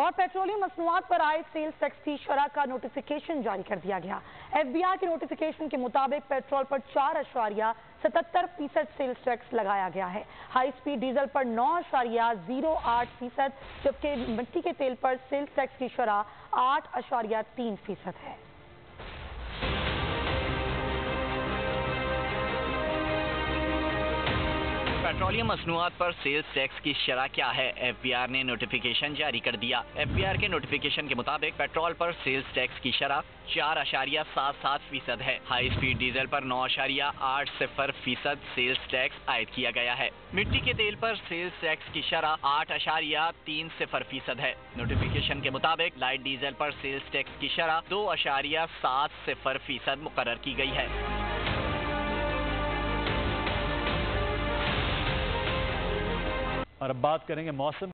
और पेट्रोलियम मसनूआत पर आए सेल्स टैक्स की शरह का नोटिफिकेशन जारी कर दिया गया। एफ़ बी आर के नोटिफिकेशन के मुताबिक पेट्रोल पर चार अशारिया सतहत्तर फ़ीसद सेल्स टैक्स लगाया गया है। हाई स्पीड डीजल पर नौ अशारिया ज़ीरो आठ फ़ीसद, जबकि मिट्टी के तेल पर सेल्स टैक्स की शरह आठ अशारिया तीन फ़ीसद है। पेट्रोलियम मसनूआत पर सेल्स टैक्स की शरह क्या है? एफ़ बी आर ने नोटिफिकेशन जारी कर दिया। एफ़ बी आर के नोटिफिकेशन के मुताबिक पेट्रोल पर सेल्स टैक्स की शरह चार अशारिया सात सात फ़ीसद है। हाई स्पीड डीजल पर नौ अशारिया आठ सिफर फ़ीसद सेल्स टैक्स आयद किया गया है। मिट्टी के तेल पर सेल्स टैक्स की शरह आठ अशारिया तीन सिफर फ़ीसद है। नोटिफिकेशन के मुताबिक लाइट डीजल पर सेल्स टैक्स की शरह दो अशारिया सात सिफर फ़ीसद मुकर की गई है। और अब बात करेंगे मौसम